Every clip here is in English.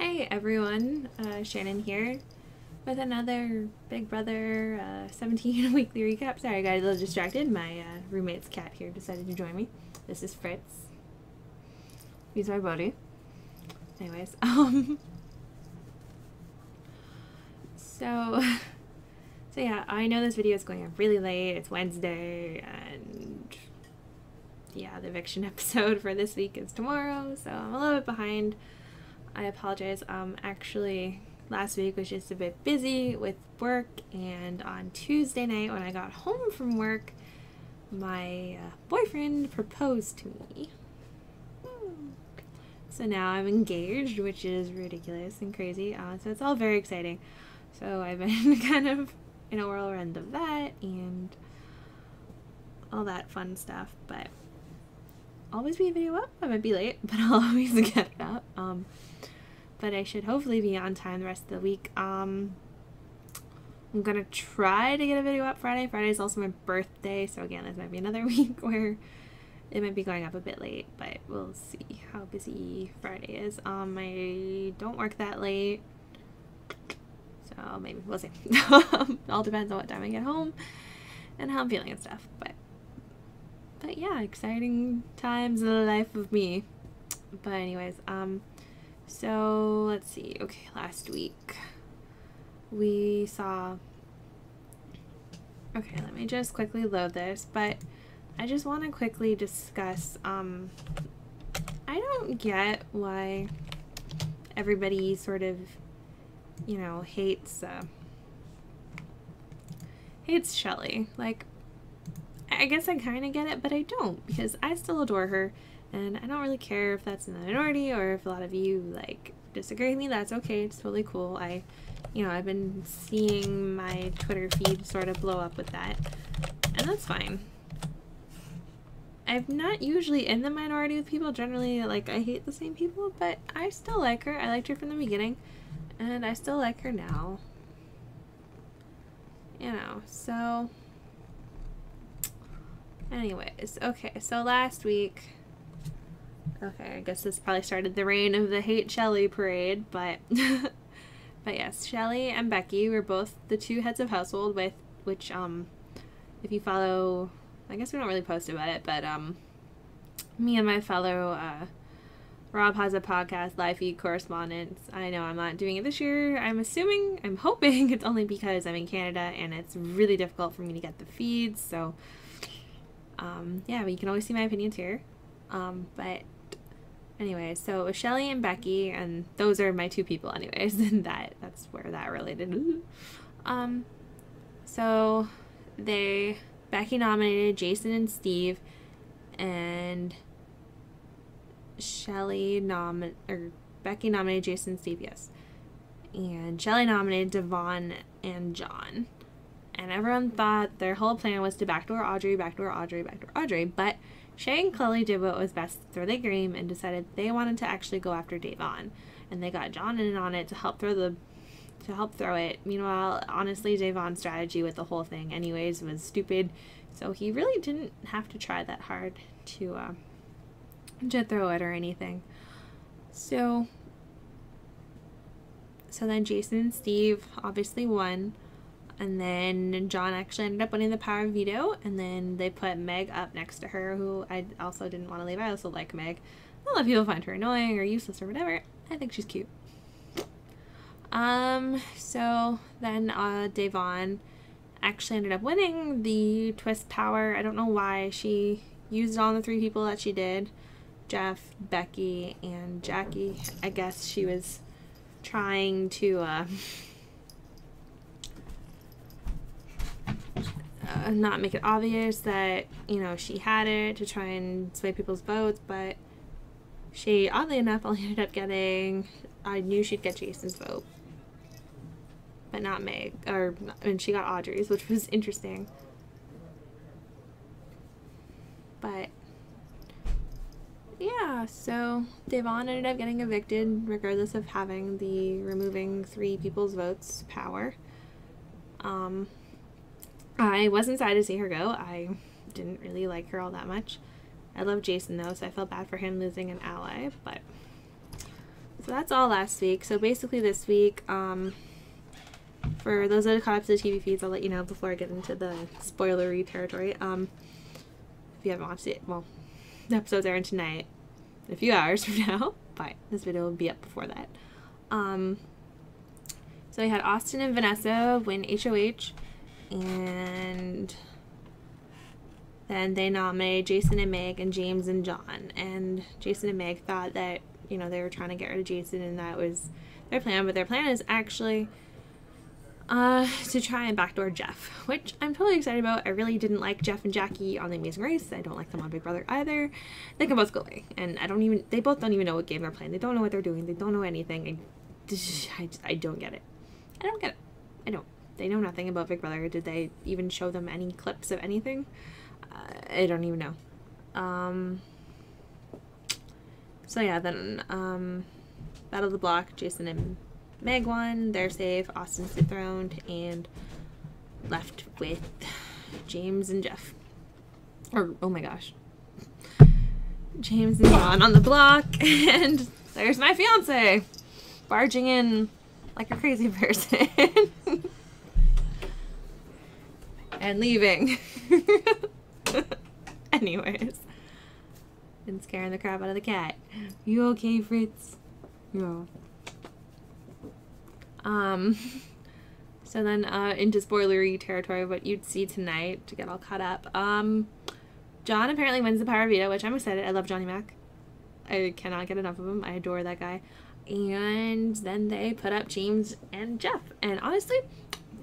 Hey everyone, uh, Shannon here with another Big Brother uh, 17 weekly recap. Sorry, I got a little distracted. My uh, roommate's cat here decided to join me. This is Fritz. He's my buddy. Anyways, um, so, so yeah, I know this video is going up really late. It's Wednesday, and yeah, the eviction episode for this week is tomorrow, so I'm a little bit behind. I apologize. Um, actually, last week was just a bit busy with work, and on Tuesday night when I got home from work, my uh, boyfriend proposed to me. So now I'm engaged, which is ridiculous and crazy. Uh, so it's all very exciting. So I've been kind of in a whirlwind of that and all that fun stuff. But always be a video up. I might be late, but I'll always get it up. Um, but I should hopefully be on time the rest of the week. Um, I'm gonna try to get a video up Friday. Friday is also my birthday, so again, this might be another week where it might be going up a bit late, but we'll see how busy Friday is. Um, I don't work that late, so maybe we'll see. All depends on what time I get home and how I'm feeling and stuff. But but yeah, exciting times in the life of me. But anyways, um, so let's see. Okay, last week we saw. Okay, let me just quickly load this, but I just want to quickly discuss. Um, I don't get why everybody sort of, you know, hates uh, hates Shelli. Like, I guess I kind of get it, but I don't because I still adore her and I don't really care if that's in the minority or if a lot of you like disagree with me. That's okay. It's totally cool. I, you know, I've been seeing my Twitter feed sort of blow up with that, and that's fine. I'm not usually in the minority with people. Generally, like I hate the same people, but I still like her. I liked her from the beginning, and I still like her now. You know, so. Anyways, okay, so last week Okay, I guess this probably started the reign of the hate Shelli parade, but but yes, Shelli and Becky were both the two heads of household with which um if you follow I guess we don't really post about it, but um me and my fellow uh Rob has a podcast, live feed correspondence. I know I'm not doing it this year. I'm assuming, I'm hoping it's only because I'm in Canada and it's really difficult for me to get the feeds. So, um, yeah, but you can always see my opinions here. Um, but Anyway, so it was Shelli and Becky, and those are my two people, anyways. And that that's where that related. um, so they Becky nominated Jason and Steve, and Shelli nom or Becky nominated Jason and Steve, yes, and Shelli nominated Da'Vonne and John. And everyone thought their whole plan was to backdoor Audrey, backdoor Audrey, backdoor Audrey, but Shay and Chloe did what was best for their game and decided they wanted to actually go after Da'Vonne. And they got John in on it to help throw the to help throw it. Meanwhile, honestly, Da'Vonne's strategy with the whole thing anyways was stupid. So he really didn't have to try that hard to uh, to throw it or anything. So so then Jason and Steve obviously won. And then John actually ended up winning the power of veto. And then they put Meg up next to her, who I also didn't want to leave. I also like Meg. A lot of people find her annoying or useless or whatever. I think she's cute. Um, so then uh, Da'Vonne actually ended up winning the twist power. I don't know why she used on the three people that she did. Jeff, Becky, and Jackie. I guess she was trying to uh, uh, not make it obvious that you know she had it to try and sway people's votes, but she oddly enough only ended up getting. I knew she'd get Jason's vote, but not Meg, or and she got Audrey's, which was interesting. But yeah, so Da'Vonne ended up getting evicted regardless of having the removing three people's votes power. Um, I wasn't sad to see her go. I didn't really like her all that much. I love Jason though, so I felt bad for him losing an ally, but So that's all last week. So basically this week, um, for those that have caught up to the TV feeds, I'll let you know before I get into the spoilery territory. Um, if you haven't watched it, well, the episode's airing tonight, a few hours from now, but this video will be up before that. Um, so we had Austin and Vanessa win HOH, and then they nominated Jason and Meg and James and John. And Jason and Meg thought that, you know, they were trying to get rid of Jason and that was their plan, but their plan is actually uh, to try and backdoor Jeff, which I'm totally excited about. I really didn't like Jeff and Jackie on The Amazing Race. I don't like them on Big Brother either. They can both go away. And I don't even, they both don't even know what game they're playing. They don't know what they're doing. They don't know anything. I, I, I don't get it. I don't get it. I don't. They know nothing about Big Brother. Did they even show them any clips of anything? Uh, I don't even know. Um, so yeah, then um, Battle of the Block, Jason and Meg won, they're safe, Austin's dethroned, and left with James and Jeff. Or, oh my gosh. James and John on the block, and there's my fiance barging in like a crazy person. and leaving. Anyways. And scaring the crap out of the cat. You okay, Fritz? Yeah. Um, so then uh, into spoilery territory, what you'd see tonight to get all caught up. Um, John apparently wins the Power Veto, which I'm excited. I love Johnny Mac. I cannot get enough of him. I adore that guy. And then they put up James and Jeff. And honestly,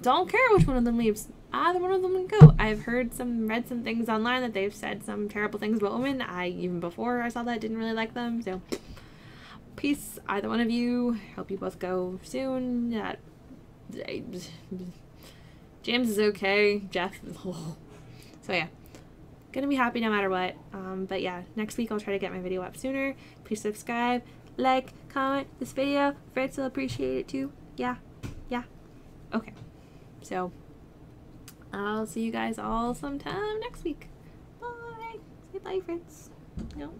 don't care which one of them leaves. Either one of them can go. I've heard some, read some things online that they've said some terrible things about women. I, even before I saw that, didn't really like them. So peace, either one of you. Hope you both go soon. Yeah, James is okay. Jeff, so yeah, gonna be happy no matter what. Um, but yeah, next week I'll try to get my video up sooner. Please subscribe, like, comment this video. Fritz will appreciate it too. Yeah, yeah. Okay, so I'll see you guys all sometime next week. Bye. Say bye, Fritz. No.